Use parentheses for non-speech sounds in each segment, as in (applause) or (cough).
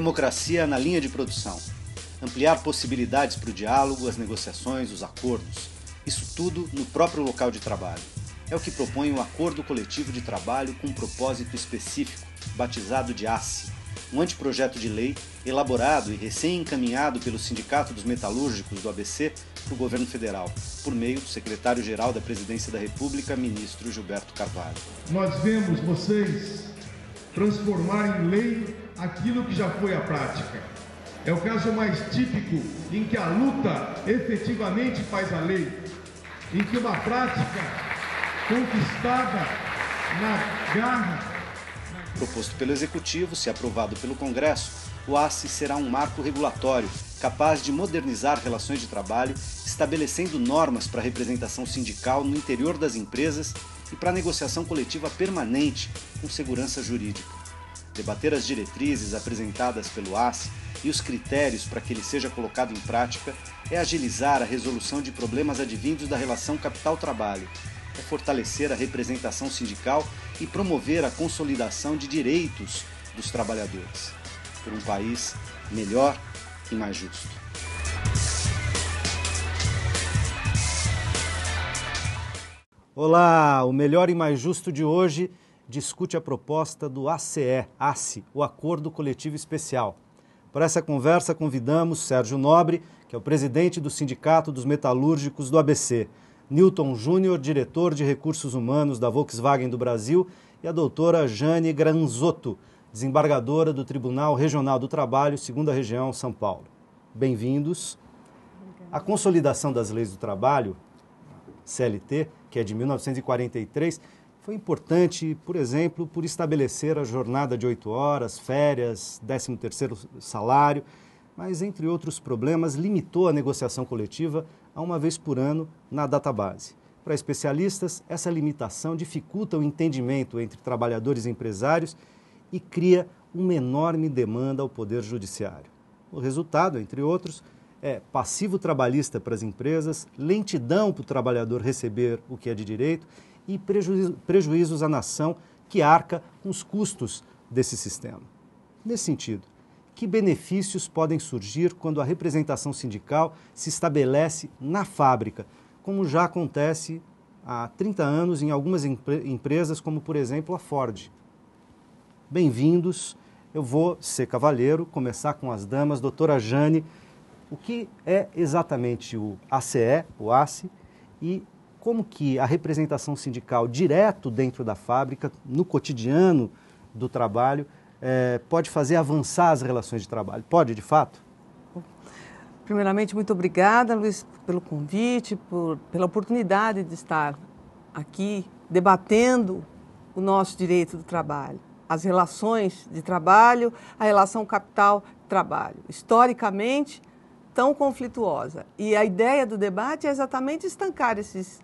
democracia na linha de produção, ampliar possibilidades para o diálogo, as negociações, os acordos. Isso tudo no próprio local de trabalho. É o que propõe o Acordo Coletivo de Trabalho com um propósito específico, batizado de ACE, um anteprojeto de lei elaborado e recém-encaminhado pelo Sindicato dos Metalúrgicos do ABC para o governo federal, por meio do secretário-geral da Presidência da República, ministro Gilberto Carvalho. Nós vemos vocês transformar em lei aquilo que já foi a prática. É o caso mais típico em que a luta efetivamente faz a lei, em que uma prática conquistada na garra. Proposto pelo Executivo, se aprovado pelo Congresso, o ACE será um marco regulatório capaz de modernizar relações de trabalho, estabelecendo normas para a representação sindical no interior das empresas e para a negociação coletiva permanente com segurança jurídica. Debater as diretrizes apresentadas pelo ACE e os critérios para que ele seja colocado em prática é agilizar a resolução de problemas advindos da relação capital-trabalho, é fortalecer a representação sindical e promover a consolidação de direitos dos trabalhadores. Por um país melhor e mais justo. Olá, o melhor e mais justo de hoje discute a proposta do ACE, ACE, o Acordo Coletivo Especial. Para essa conversa convidamos Sérgio Nobre, que é o presidente do Sindicato dos Metalúrgicos do ABC, Newton Júnior, diretor de Recursos Humanos da Volkswagen do Brasil, e a doutora Jane Granzotto, desembargadora do Tribunal Regional do Trabalho, segunda região, São Paulo. Bem-vindos. A consolidação das leis do trabalho, CLT, que é de 1943, foi importante, por exemplo, por estabelecer a jornada de oito horas, férias, 13º salário, mas, entre outros problemas, limitou a negociação coletiva a uma vez por ano na database. Para especialistas, essa limitação dificulta o entendimento entre trabalhadores e empresários e cria uma enorme demanda ao Poder Judiciário. O resultado, entre outros, é passivo trabalhista para as empresas, lentidão para o trabalhador receber o que é de direito e prejuízo, prejuízos à nação que arca com os custos desse sistema. Nesse sentido, que benefícios podem surgir quando a representação sindical se estabelece na fábrica, como já acontece há 30 anos em algumas empre empresas, como por exemplo a Ford? Bem-vindos. Eu vou ser cavalheiro, começar com as damas. Doutora Jane, o que é exatamente o ACE, o ACE, e como que a representação sindical direto dentro da fábrica, no cotidiano do trabalho, é, pode fazer avançar as relações de trabalho? Pode, de fato? Primeiramente, muito obrigada, Luiz, pelo convite, por, pela oportunidade de estar aqui debatendo o nosso direito do trabalho, as relações de trabalho, a relação capital-trabalho. Historicamente, tão conflituosa. E a ideia do debate é exatamente estancar esses,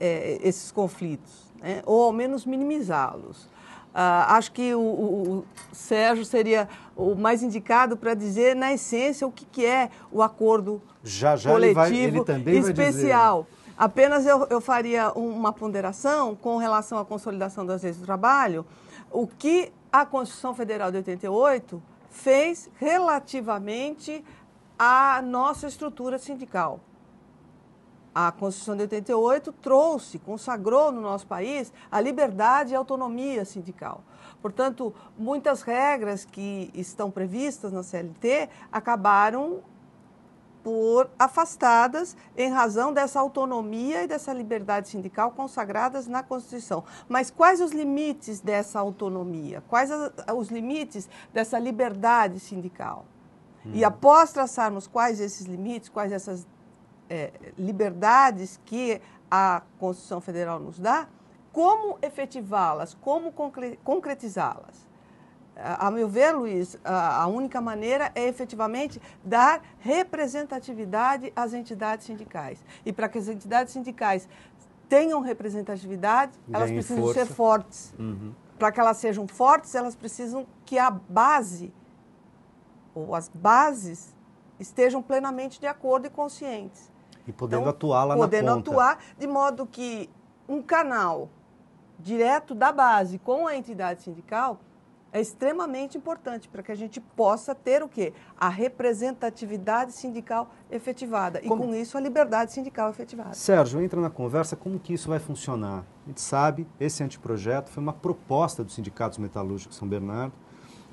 é, esses conflitos, né? ou ao menos minimizá-los. Uh, acho que o, o, o, Sérgio seria o mais indicado para dizer, na essência, o que, que é o acordo já, já coletivo ele vai, ele especial. Apenas eu, eu faria uma ponderação com relação à consolidação das leis do trabalho. O que a Constituição Federal de 88 fez relativamente à nossa estrutura sindical. A Constituição de 88 trouxe, consagrou no nosso país a liberdade e a autonomia sindical. Portanto, muitas regras que estão previstas na CLT acabaram por afastadas em razão dessa autonomia e dessa liberdade sindical consagradas na Constituição. Mas quais os limites dessa autonomia? Quais os limites dessa liberdade sindical? Hum. E após traçarmos quais esses limites, quais essas é, liberdades que a Constituição Federal nos dá, como efetivá-las, como concretizá-las? A meu ver, Luiz, a única maneira é efetivamente dar representatividade às entidades sindicais. E para que as entidades sindicais tenham representatividade, elas precisam força. ser fortes. Uhum. Para que elas sejam fortes, elas precisam que a base ou as bases estejam plenamente de acordo e conscientes. E podendo então, atuar lá podendo na ponta. Podendo atuar de modo que um canal direto da base com a entidade sindical é extremamente importante para que a gente possa ter o quê? A representatividade sindical efetivada como... e com isso a liberdade sindical efetivada. Sérgio, entra na conversa como que isso vai funcionar. A gente sabe, esse anteprojeto foi uma proposta dos sindicatos metalúrgicos São Bernardo,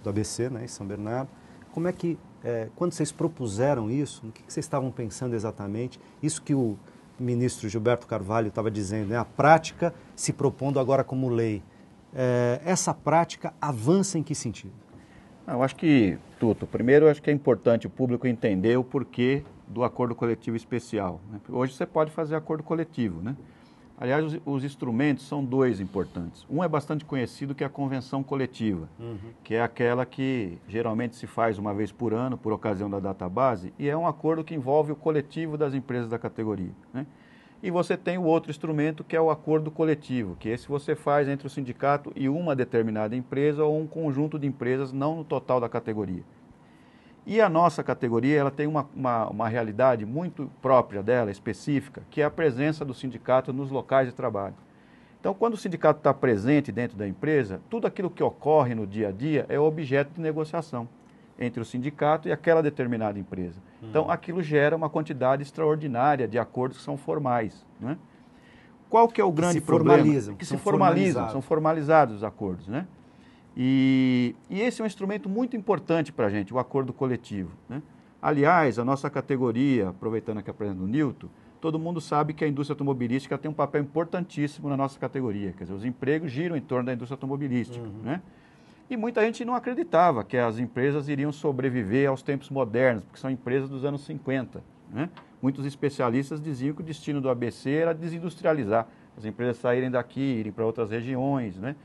do ABC, né, em São Bernardo. Como é que, é, quando vocês propuseram isso, o que, que vocês estavam pensando exatamente? Isso que o ministro Gilberto Carvalho estava dizendo, né, a prática se propondo agora como lei é, essa prática avança em que sentido? Eu acho que, Tuto, primeiro acho que é importante o público entender o porquê do acordo coletivo especial. Né? Hoje você pode fazer acordo coletivo, né? Aliás, os, os, instrumentos são dois importantes. Um é bastante conhecido, que é a convenção coletiva, uhum. que é aquela que geralmente se faz uma vez por ano, por ocasião da database, e é um acordo que envolve o coletivo das empresas da categoria. Né? E você tem o outro instrumento que é o acordo coletivo, que esse você faz entre o sindicato e uma determinada empresa ou um conjunto de empresas, não no total da categoria. E a nossa categoria ela tem uma, uma, uma realidade muito própria dela, específica, que é a presença do sindicato nos locais de trabalho. Então, quando o sindicato está presente dentro da empresa, tudo aquilo que ocorre no dia a dia é objeto de negociação entre o sindicato e aquela determinada empresa. Uhum. Então, aquilo gera uma quantidade extraordinária de acordos que são formais. Né? Qual que é o grande que problema? Formalizam, que se formalizam, são formalizados os acordos. Né? E, e esse é um instrumento muito importante para a gente, o acordo coletivo. Né? Aliás, a nossa categoria, aproveitando aqui a presença do Nilton, todo mundo sabe que a indústria automobilística tem um papel importantíssimo na nossa categoria. Quer dizer, os empregos giram em torno da indústria automobilística. Uhum. Né? E muita gente não acreditava que as empresas iriam sobreviver aos tempos modernos, porque são empresas dos anos 50. Né? Muitos especialistas diziam que o destino do ABC era desindustrializar, as empresas saírem daqui, irem para outras regiões, né?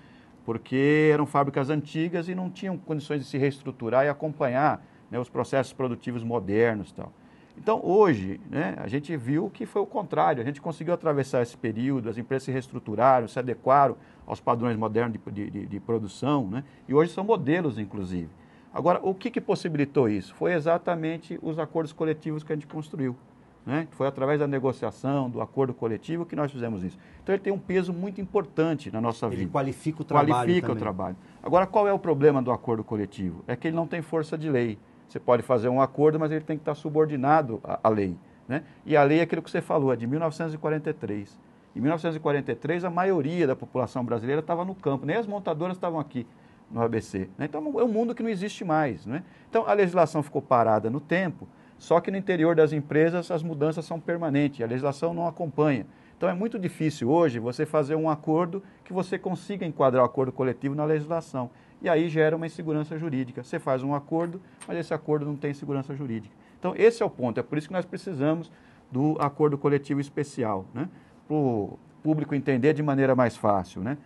Porque eram fábricas antigas e não tinham condições de se reestruturar e acompanhar né, os processos produtivos modernos tal. Então, hoje, né, a gente viu que foi o contrário. A gente conseguiu atravessar esse período, as empresas se reestruturaram, se adequaram aos padrões modernos de, de, de produção, né, e hoje são modelos, inclusive. Agora, o que, que possibilitou isso? Foi exatamente os acordos coletivos que a gente construiu. Né? Foi através da negociação, do acordo coletivo que nós fizemos isso. Então, ele tem um peso muito importante na nossa ele vida. Ele qualifica o trabalho. Qualifica também. o trabalho. Agora, qual é o problema do acordo coletivo? É que ele não tem força de lei. Você pode fazer um acordo, mas ele tem que estar subordinado à, à lei. Né? E a lei é aquilo que você falou, é de 1943. Em 1943, a maioria da população brasileira estava no campo, nem as montadoras estavam aqui no ABC. Né? Então, é um mundo que não existe mais. Né? Então, a legislação ficou parada no tempo, só que no interior das empresas as mudanças são permanentes, a legislação não acompanha. Então, é muito difícil hoje você fazer um acordo que você consiga enquadrar o acordo coletivo na legislação e aí gera uma insegurança jurídica. Você faz um acordo, mas esse acordo não tem segurança jurídica. Então, esse é o ponto. É por isso que nós precisamos do acordo coletivo especial, né? para o público entender de maneira mais fácil. Né?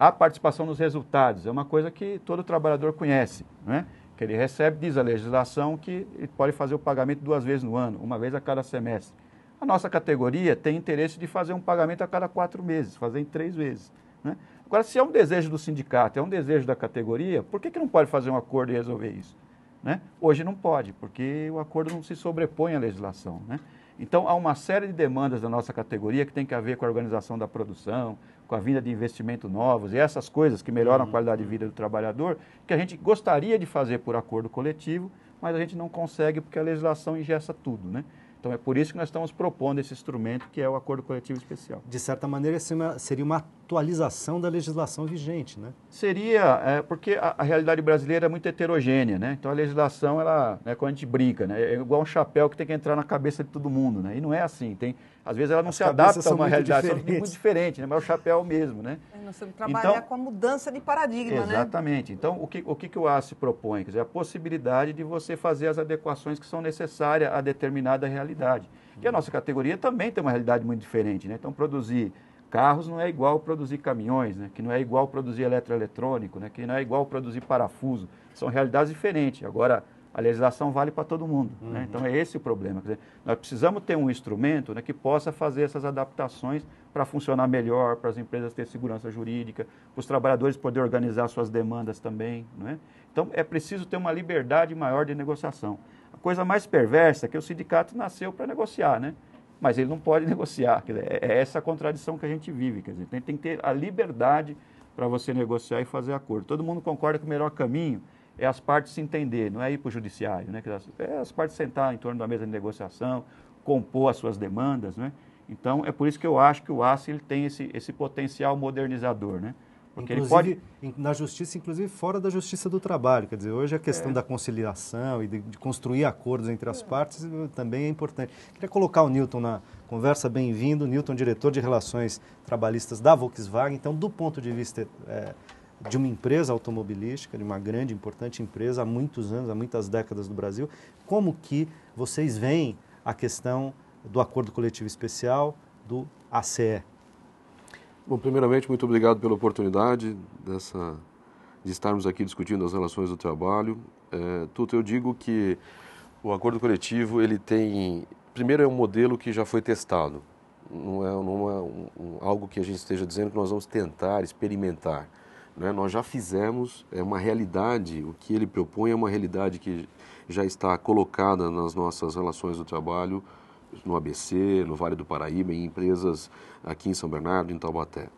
A participação nos resultados é uma coisa que todo trabalhador conhece, né? Que ele recebe, diz a legislação, que ele pode fazer o pagamento duas vezes no ano, uma vez a cada semestre. A nossa categoria tem interesse de fazer um pagamento a cada quatro meses, fazer em três vezes. Né? Agora, se é um desejo do sindicato, é um desejo da categoria, por que, que não pode fazer um acordo e resolver isso? Né? Hoje não pode, porque o acordo não se sobrepõe à legislação. Né? Então, há uma série de demandas da nossa categoria que tem que ver com a organização da produção, com a vinda de investimento novos e essas coisas que melhoram a uhum. qualidade de vida do trabalhador, que a gente gostaria de fazer por acordo coletivo, mas a gente não consegue porque a legislação ingessa tudo. Né? Então é por isso que nós estamos propondo esse instrumento que é o acordo coletivo especial. De certa maneira seria uma atualização da legislação vigente, né? Seria, é, porque a, a, realidade brasileira é muito heterogênea, né? Então a legislação, ela, né, quando a gente brinca, né, é igual um chapéu que tem que entrar na cabeça de todo mundo, né? E não é assim. Tem, às vezes ela não As se adapta a uma realidade, são muito diferente, né? Mas é o chapéu é o mesmo, né? É, nós temos que trabalhar então, com a mudança de paradigma, exatamente. né? Exatamente. Então o que, o que, que o ACE propõe? Quer dizer, a possibilidade de você fazer as adequações que são necessárias a determinada realidade. E a nossa categoria também tem uma realidade muito diferente, né? Então produzir carros não é igual produzir caminhões, né? que não é igual produzir eletroeletrônico, né? que não é igual produzir parafuso. São realidades diferentes. Agora, a legislação vale para todo mundo. Né? Uhum. Né? Então, é esse o problema. Dizer, nós precisamos ter um instrumento né, que possa fazer essas adaptações para funcionar melhor, para as empresas terem segurança jurídica, para os trabalhadores poderem organizar suas demandas também. Né? Então, é preciso ter uma liberdade maior de negociação. A coisa mais perversa é que o sindicato nasceu para negociar, né? mas ele não pode (laughs) negociar. Dizer, é, é essa contradição que a gente vive. Quer dizer, tem, tem que ter a liberdade para você negociar e fazer acordo. Todo mundo concorda que o melhor caminho é as partes se entender, não é ir para o judiciário, né? É as partes sentar em torno da mesa de negociação, compor as suas demandas, né? Então, é por isso que eu acho que o ACE ele tem esse, esse potencial modernizador, né? Porque inclusive, ele pode... na justiça, inclusive fora da justiça do trabalho. Quer dizer, hoje a questão é. da conciliação e de, de, construir acordos entre as é. partes eh, também é importante. Queria colocar o Newton na conversa, bem-vindo. Newton, diretor de Relações Trabalhistas da Volkswagen. Então, do ponto de vista é, de uma empresa automobilística, de uma grande, importante empresa, há muitos anos, há muitas décadas do Brasil, como que vocês veem a questão do acordo coletivo especial do ACE? Bom, primeiramente, muito obrigado pela oportunidade dessa, de estarmos aqui discutindo as relações do trabalho. É, Tuto, eu digo que o acordo coletivo, ele tem... Primeiro, é um modelo que já foi testado. Não é, não é um, um, algo que a gente esteja dizendo que nós vamos tentar, experimentar. Né? Nós já fizemos, é uma realidade, o que ele propõe é uma realidade que já está colocada nas nossas relações do trabalho no ABC, no Vale do Paraíba, em empresas aqui em São Bernardo, em Taubaté.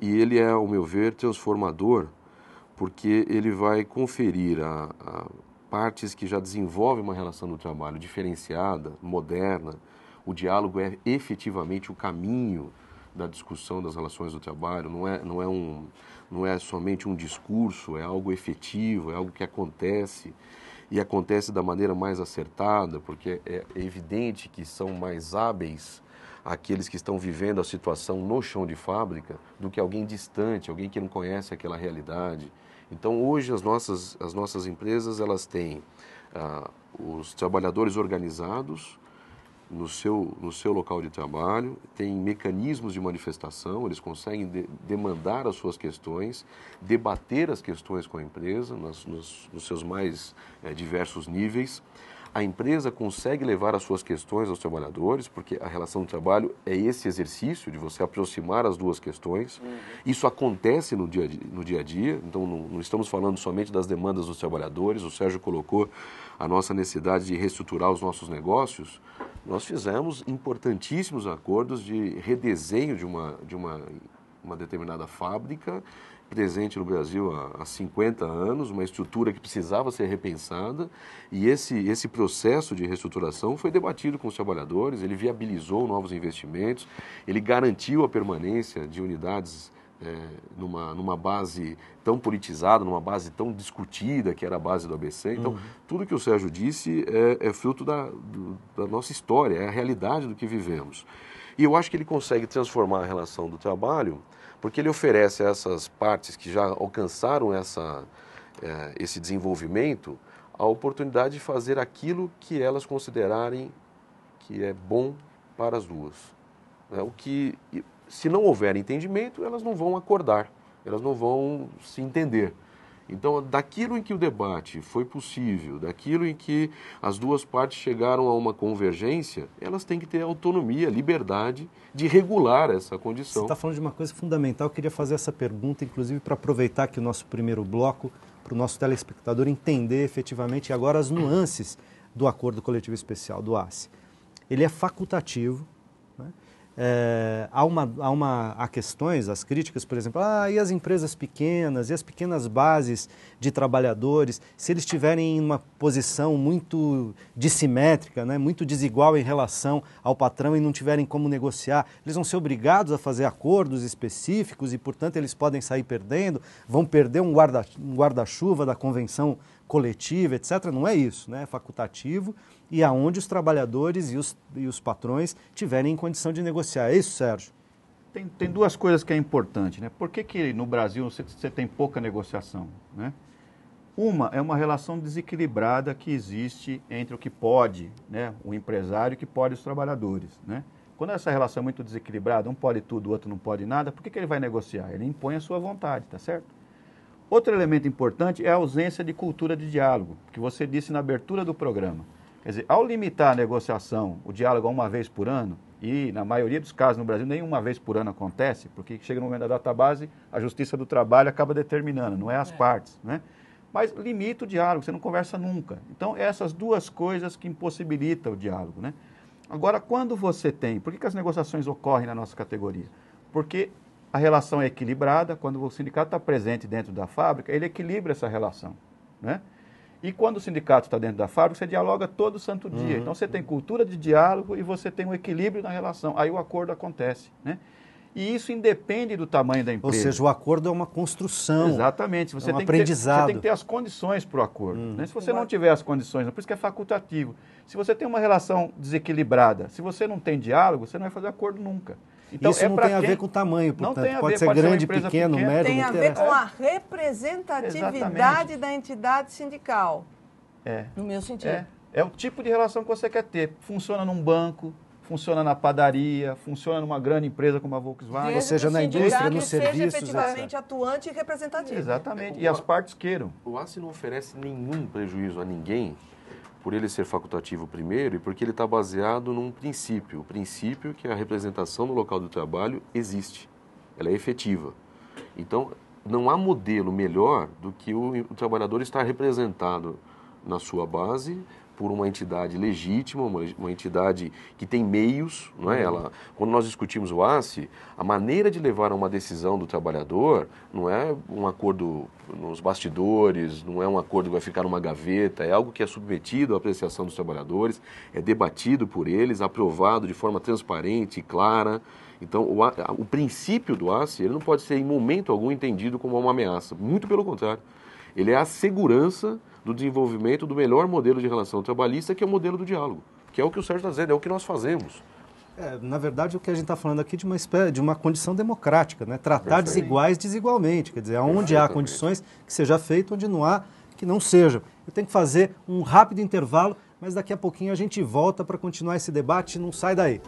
E ele é, ao meu ver, transformador, porque ele vai conferir a, a partes que já desenvolvem uma relação do trabalho diferenciada, moderna. O diálogo é efetivamente o caminho da discussão das relações do trabalho, não é, não é, um, não é somente um discurso, é algo efetivo, é algo que acontece e acontece da maneira mais acertada, porque é evidente que são mais hábeis aqueles que estão vivendo a situação no chão de fábrica do que alguém distante, alguém que não conhece aquela realidade. Então, hoje, as nossas, as nossas empresas elas têm ah, os trabalhadores organizados, no seu, no seu local de trabalho, tem mecanismos de manifestação, eles conseguem de, demandar as suas questões, debater as questões com a empresa nos, nos, nos seus mais é, diversos níveis. A empresa consegue levar as suas questões aos trabalhadores, porque a relação do trabalho é esse exercício de você aproximar as duas questões. Uhum. Isso acontece no dia, no dia a dia, então não, não estamos falando somente das demandas dos trabalhadores. O Sérgio colocou a nossa necessidade de reestruturar os nossos negócios nós fizemos importantíssimos acordos de redesenho de uma, de uma, uma determinada fábrica presente no Brasil há, há 50 anos, uma estrutura que precisava ser repensada, e esse, esse processo de reestruturação foi debatido com os trabalhadores, ele viabilizou novos investimentos, ele garantiu a permanência de unidades é, numa, numa base tão politizada, numa base tão discutida que era a base do ABC. Então, uhum. tudo que o Sérgio disse é, é fruto da, do, da nossa história, é a realidade do que vivemos. E eu acho que ele consegue transformar a relação do trabalho, porque ele oferece a essas partes que já alcançaram essa, é, esse desenvolvimento a oportunidade de fazer aquilo que elas considerarem que é bom para as duas. É, o que se não houver entendimento, elas não vão acordar, elas não vão se entender. Então, daquilo em que o debate foi possível, daquilo em que as duas partes chegaram a uma convergência, elas têm que ter autonomia, liberdade de regular essa condição. Você está falando de uma coisa fundamental. Eu queria fazer essa pergunta, inclusive, para aproveitar aqui o nosso primeiro bloco, para o nosso telespectador entender efetivamente agora as nuances do acordo coletivo especial do ACE. Ele é facultativo, é, há, uma, há, uma, há questões, as críticas, por exemplo, ah, e as empresas pequenas, e as pequenas bases de trabalhadores, se eles estiverem em uma posição muito dissimétrica, né, muito desigual em relação ao patrão e não tiverem como negociar, eles vão ser obrigados a fazer acordos específicos e, portanto, eles podem sair perdendo, vão perder um guarda-chuva um guarda da convenção coletiva, etc. Não é isso, né? é facultativo e aonde os trabalhadores e os, e os patrões tiverem condição de negociar. É isso, Sérgio? Tem, tem duas coisas que é importante. Né? Por que, que no Brasil você, você tem pouca negociação? Né? Uma é uma relação desequilibrada que existe entre o que pode né, o empresário e o que pode os trabalhadores. Né? Quando essa relação é muito desequilibrada, um pode tudo, o outro não pode nada, por que, que ele vai negociar? Ele impõe a sua vontade, tá certo? Outro elemento importante é a ausência de cultura de diálogo, que você disse na abertura do programa. Quer dizer, ao limitar a negociação, o diálogo a uma vez por ano, e na maioria dos casos no Brasil nem uma vez por ano acontece, porque chega no momento da database, a Justiça do Trabalho acaba determinando, não é as é. partes, né? Mas limita o diálogo, você não conversa nunca. Então, essas duas coisas que impossibilitam o diálogo, né? Agora, quando você tem... Por que, que as negociações ocorrem na nossa categoria? Porque a relação é equilibrada, quando o sindicato está presente dentro da fábrica, ele equilibra essa relação. Né? E quando o sindicato está dentro da fábrica, você dialoga todo santo dia. Uhum. Então você tem cultura de diálogo e você tem um equilíbrio na relação. Aí o acordo acontece. Né? E isso independe do tamanho da empresa. Ou seja, o acordo é uma construção. Exatamente. Você, é um tem, aprendizado. Que ter, você tem que ter as condições para o acordo. Hum. Né? Se você não tiver as condições, por isso que é facultativo. Se você tem uma relação desequilibrada, se você não tem diálogo, você não vai fazer acordo nunca. Então, Isso é não tem a ver com o tamanho, portanto. Não tem a pode ver, ser pode grande, ser pequeno, pequena. médio, Tem a ver com a representatividade Exatamente. da entidade sindical. É. No meu sentido. É. é o tipo de relação que você quer ter. Funciona num banco, funciona na padaria, funciona numa grande empresa como a Volkswagen. Ou seja, na indústria, nos serviços. Seja efetivamente atuante e representativo. Exatamente. E as partes queiram. O ACE não oferece nenhum prejuízo a ninguém por ele ser facultativo primeiro e porque ele está baseado num princípio. O princípio que a representação no local do trabalho existe, ela é efetiva. Então, não há modelo melhor do que o, o trabalhador estar representado na sua base por uma entidade legítima, uma, uma, entidade que tem meios, não é? Uhum. Ela, quando nós discutimos o ACE, a maneira de levar a uma decisão do trabalhador não é um acordo nos bastidores, não é um acordo que vai ficar numa gaveta, é algo que é submetido à apreciação dos trabalhadores, é debatido por eles, aprovado de forma transparente e clara. Então, o, o princípio do ACE ele não pode ser em momento algum entendido como uma ameaça, muito pelo contrário. Ele é a segurança do desenvolvimento do melhor modelo de relação trabalhista, que é o modelo do diálogo, que é o que o Sérgio está dizendo, é o que nós fazemos. É, na verdade, o que a gente está falando aqui é de uma espécie, de uma condição democrática, né? Tratar Perfeito. desiguais desigualmente, quer dizer, onde há condições que seja feito, onde não há que não seja. Eu tenho que fazer um rápido intervalo, mas daqui a pouquinho a gente volta para continuar esse debate. Não sai daí.